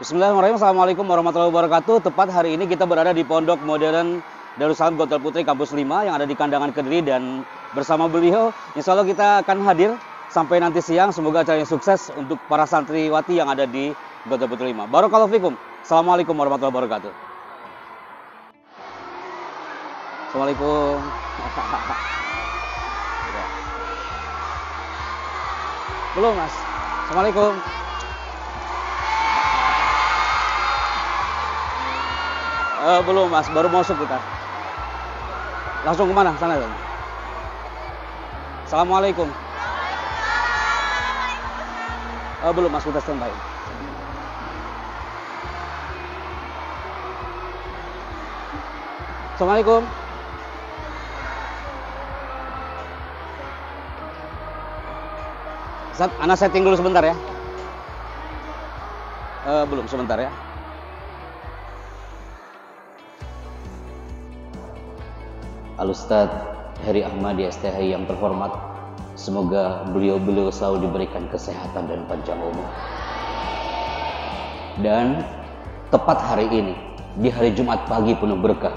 Bismillahirrahmanirrahim. Assalamualaikum warahmatullahi wabarakatuh. Tepat hari ini kita berada di Pondok Modern Darussalam Gontor Putri Kampus 5 yang ada di Kandangan Kediri dan bersama beliau insya Allah kita akan hadir sampai nanti siang. Semoga acaranya sukses untuk para santriwati yang ada di Gontor Putri 5. Barakallahu fikum. Assalamualaikum warahmatullahi wabarakatuh. Assalamualaikum. Belum mas. Assalamualaikum. Eh, belum mas, baru masuk kita. Langsung ke mana? Sana dong. Assalamualaikum. Eh, belum mas, sudah standby. Assalamualaikum. Anak setting dulu sebentar ya. Eh, belum sebentar ya. Al-Ustaz Heri Ahmadi STHI yang terhormat Semoga beliau-beliau selalu diberikan kesehatan dan panjang umur. Dan tepat hari ini Di hari Jumat pagi penuh berkah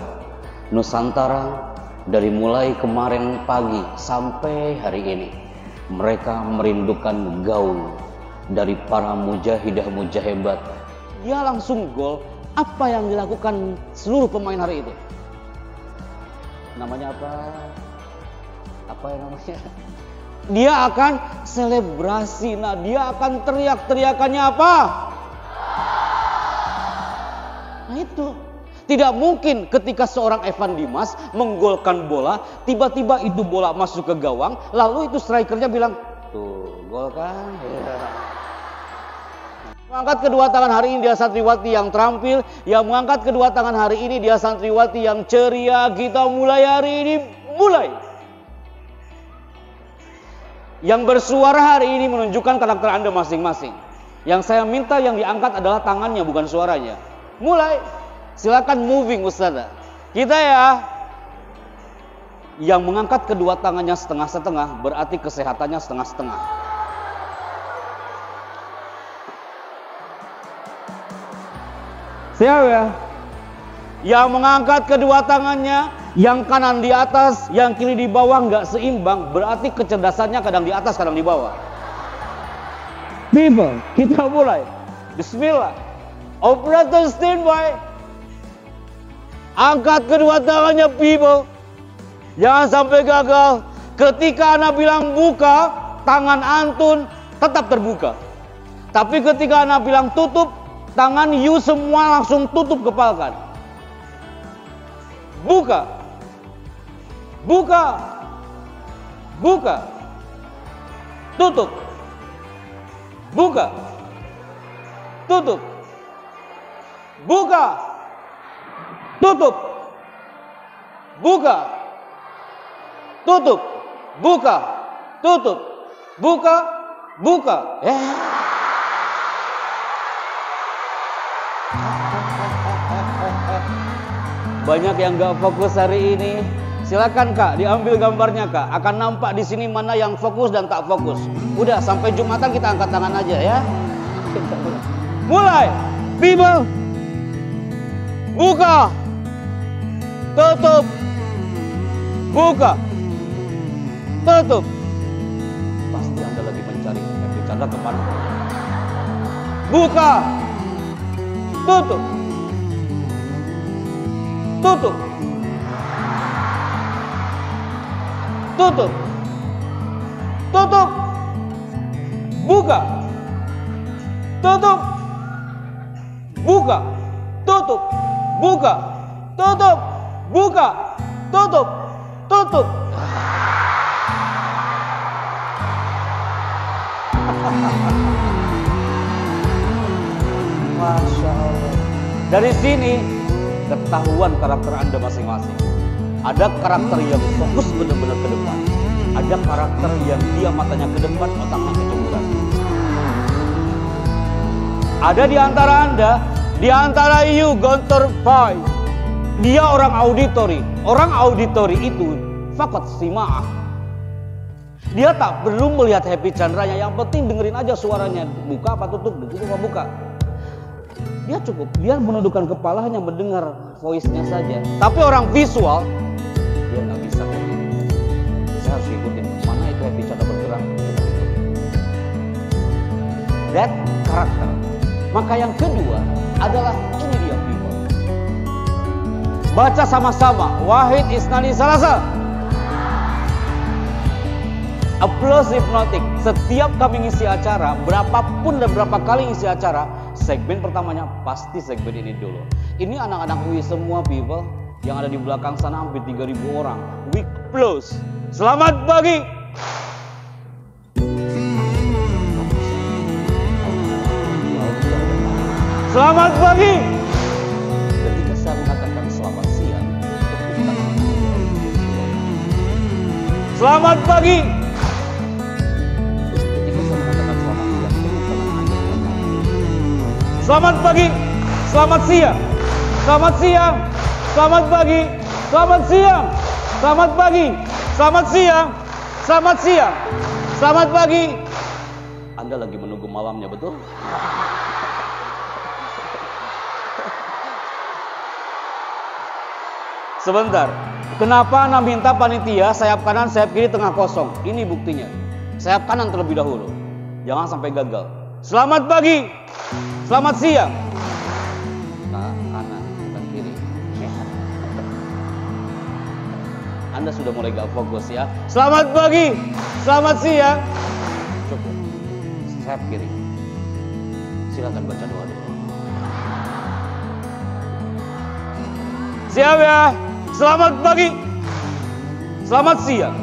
Nusantara dari mulai kemarin pagi sampai hari ini Mereka merindukan gaul dari para mujahidah mujahebat Dia langsung gol. Apa yang dilakukan seluruh pemain hari itu namanya apa? Apa yang namanya? Dia akan selebrasi. Nah, dia akan teriak-teriakannya apa? Nah, itu. Tidak mungkin ketika seorang Evan Dimas menggolkan bola, tiba-tiba itu bola masuk ke gawang, lalu itu strikernya bilang, "Tuh, gol kan?" Mengangkat kedua tangan hari ini dia santriwati yang terampil. Yang mengangkat kedua tangan hari ini dia santriwati yang ceria. Kita mulai hari ini, mulai. Yang bersuara hari ini menunjukkan karakter Anda masing-masing. Yang saya minta yang diangkat adalah tangannya bukan suaranya. Mulai. Silakan moving Ustazah. Kita ya. Yang mengangkat kedua tangannya setengah-setengah berarti kesehatannya setengah-setengah. Siapa ya? Yang mengangkat kedua tangannya, yang kanan di atas, yang kiri di bawah nggak seimbang, berarti kecerdasannya kadang di atas, kadang di bawah. People, kita mulai. Bismillah. Operator standby. Angkat kedua tangannya people. Jangan sampai gagal. Ketika anak bilang buka, tangan antun tetap terbuka. Tapi ketika anak bilang tutup, Tangan you semua langsung tutup kepalkan. Buka. Buka. Buka. Tutup. Buka. Tutup. Buka. Tutup. Buka. Tutup. Buka. Tutup. Buka. Buka. Eh. Banyak yang gak fokus hari ini. Silakan kak, diambil gambarnya kak. Akan nampak di sini mana yang fokus dan tak fokus. Udah sampai jumatan kita angkat tangan aja ya. Mulai, people. Buka, tutup, buka, tutup. Pasti anda lagi mencari Happy Chandra ke mana? Buka, tutup tutup. Tutup. Tutup. Buka. Tutup. Buka. Tutup. Buka. Tutup. Buka. Tutup. Tutup. Masya Allah. Dari sini ketahuan karakter Anda masing-masing. Ada karakter yang fokus benar-benar ke depan. Ada karakter yang dia matanya ke depan, otaknya ke jemuran. Ada di antara Anda, di antara you Gontor Pai. Dia orang auditori. Orang auditori itu fakat simaah. Dia tak perlu melihat Happy Chandranya, yang penting dengerin aja suaranya. Buka apa tutup, buka apa buka. Dia cukup, dia menundukkan kepala hanya mendengar voice-nya saja. Tapi orang visual, dia nggak bisa. Saya harus ikutin mana itu happy cara bergerak. That karakter. Maka yang kedua adalah ini dia people. Baca sama-sama. Wahid Isnani Salasa. Applause hypnotic. Setiap kami ngisi acara, berapapun dan berapa kali ngisi acara, segmen pertamanya pasti segmen ini dulu. Ini anak-anak UI semua people yang ada di belakang sana hampir 3000 orang. We applause. Selamat pagi. Selamat pagi. Ketika saya mengatakan selamat siang, Selamat pagi. Selamat pagi, selamat siang, selamat siang, selamat pagi, selamat siang, selamat pagi, selamat siang, selamat siang, selamat pagi. Anda lagi menunggu malamnya betul? Sebentar, kenapa Anda minta panitia sayap kanan, sayap kiri, tengah kosong? Ini buktinya. Sayap kanan terlebih dahulu. Jangan sampai gagal. Selamat pagi. Selamat siang. Kanan, kiri. Anda sudah mulai gak fokus ya. Selamat pagi. Selamat siang. Cukup. Sayap kiri. Silakan baca doa dulu. Siap ya. Selamat pagi. Selamat siang.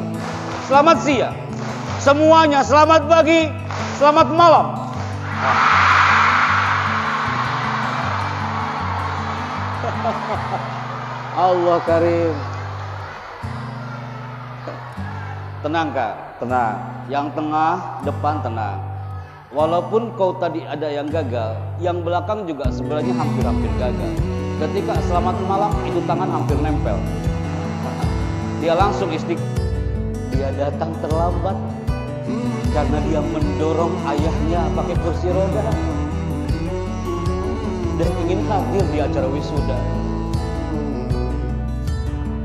Selamat siang. Semuanya selamat pagi. Selamat malam. Allah Karim. Tenang kak, tenang. Yang tengah, depan tenang. Walaupun kau tadi ada yang gagal, yang belakang juga sebenarnya hampir-hampir gagal. Ketika selamat malam, itu tangan hampir nempel. Dia langsung istik. Dia datang terlambat karena dia mendorong ayahnya pakai kursi roda dan ingin hadir di acara wisuda.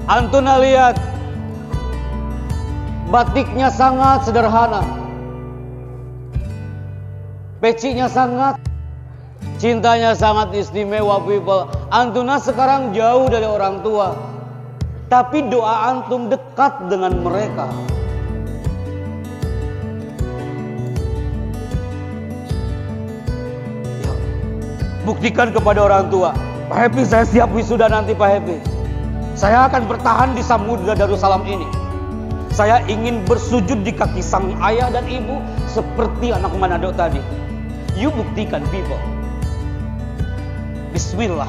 Antuna lihat batiknya sangat sederhana. Pecinya sangat Cintanya sangat istimewa people. Antuna sekarang jauh dari orang tua. Tapi doa antum dekat dengan mereka. Buktikan kepada orang tua. Pak Happy saya siap wisuda nanti Pak Happy. Saya akan bertahan di Samudra Darussalam ini. Saya ingin bersujud di kaki sang ayah dan ibu seperti anak Manado tadi. You buktikan people. Bismillah.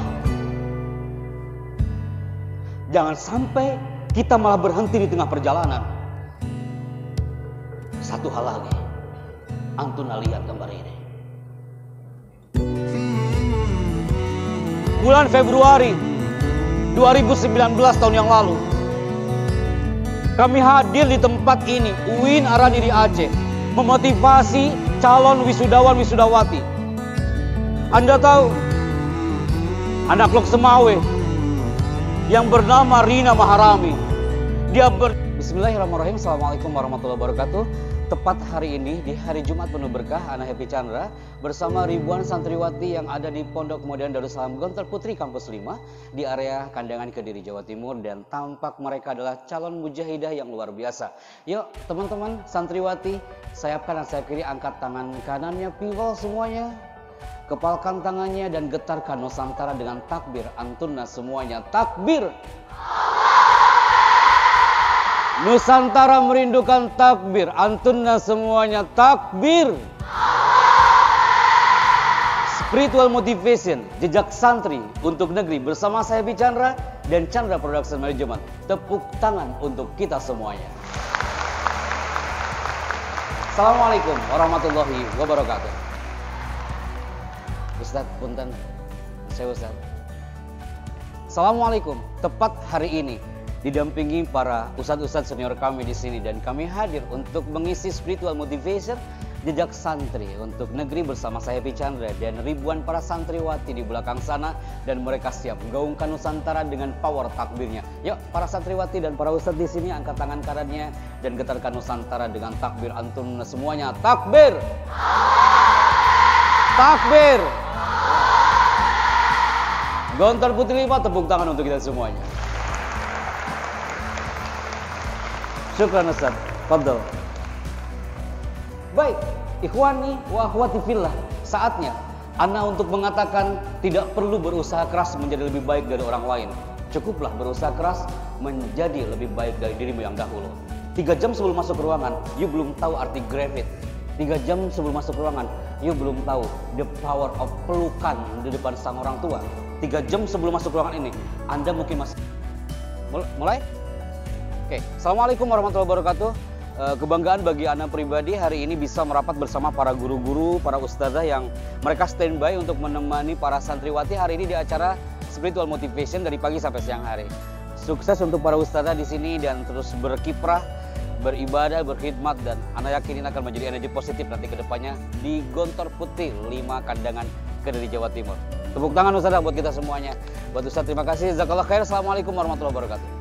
Jangan sampai kita malah berhenti di tengah perjalanan. Satu hal lagi. Antuna lihat gambar ini. Bulan Februari 2019 tahun yang lalu. Kami hadir di tempat ini, UIN Aradiri Aceh, memotivasi calon wisudawan wisudawati. Anda tahu, anak Lok Semawe yang bernama Rina Maharami. Dia ber Bismillahirrahmanirrahim. Assalamualaikum warahmatullahi wabarakatuh. Tepat hari ini di hari Jumat penuh berkah, Ana Happy Chandra bersama ribuan santriwati yang ada di Pondok Modern Darussalam Gontor Putri Kampus 5 di area Kandangan Kediri Jawa Timur dan tampak mereka adalah calon mujahidah yang luar biasa. Yuk teman-teman santriwati, sayap kanan sayap kiri angkat tangan kanannya piwal semuanya. Kepalkan tangannya dan getarkan Nusantara dengan takbir antunna semuanya. Takbir. Nusantara merindukan takbir. Antunna semuanya takbir. Spiritual Motivation, jejak santri untuk negeri bersama saya Bi Chandra dan Chandra Production Management. Tepuk tangan untuk kita semuanya. Assalamualaikum warahmatullahi wabarakatuh. Ustadz, punten, saya Ustadz. Assalamualaikum, tepat hari ini didampingi para ustadz-ustadz senior kami di sini dan kami hadir untuk mengisi spiritual motivation jejak santri untuk negeri bersama saya Happy Chandra dan ribuan para santriwati di belakang sana dan mereka siap menggaungkan Nusantara dengan power takbirnya. Yuk para santriwati dan para ustadz di sini angkat tangan kanannya dan getarkan Nusantara dengan takbir antum semuanya. Takbir! Takbir! Gontor Putri Lima tepuk tangan untuk kita semuanya. Syukran Ustaz. Fadol. Baik, ikhwani wa akhwati fillah. Saatnya Anda untuk mengatakan tidak perlu berusaha keras menjadi lebih baik dari orang lain. Cukuplah berusaha keras menjadi lebih baik dari dirimu yang dahulu. Tiga jam sebelum masuk ruangan, you belum tahu arti gravity. Tiga jam sebelum masuk ruangan, you belum tahu the power of pelukan di depan sang orang tua. Tiga jam sebelum masuk ruangan ini, Anda mungkin masih... Mulai? Oke, Assalamualaikum warahmatullahi wabarakatuh. Eh, kebanggaan bagi anak pribadi hari ini bisa merapat bersama para guru-guru, para ustazah yang mereka standby untuk menemani para santriwati hari ini di acara Spiritual Motivation dari pagi sampai siang hari. Sukses untuk para ustazah di sini dan terus berkiprah, beribadah, berkhidmat dan anak yakin ini akan menjadi energi positif nanti ke depannya di Gontor Putih 5 Kandangan Kediri Jawa Timur. Tepuk tangan Ustazah buat kita semuanya. Buat Ustaz terima kasih. Jazakallah khair. Assalamualaikum warahmatullahi wabarakatuh.